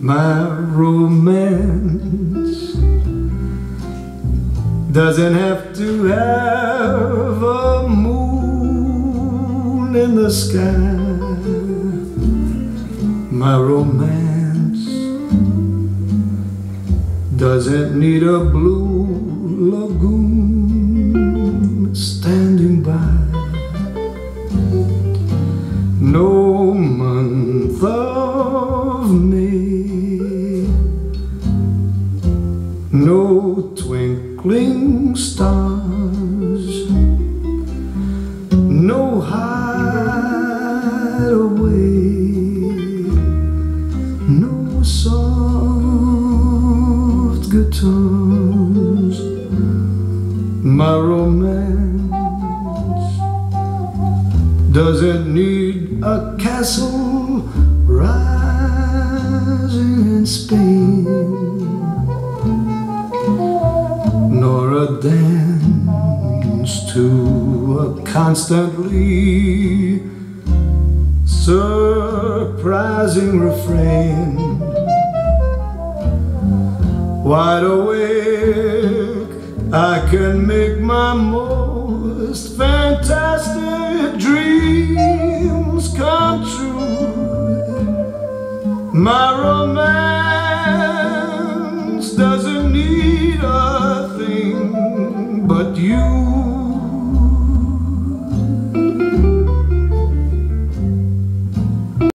my romance doesn't have to have a moon in the sky. My romance doesn't need a blue lagoon standing by. No month of May, no twinkling stars, no hideaway, no soft guitars. My romance doesn't need a castle rising in Spain, dance to a constantly surprising refrain. Wide awake, I can make my most fantastic dreams come true. My romance but you.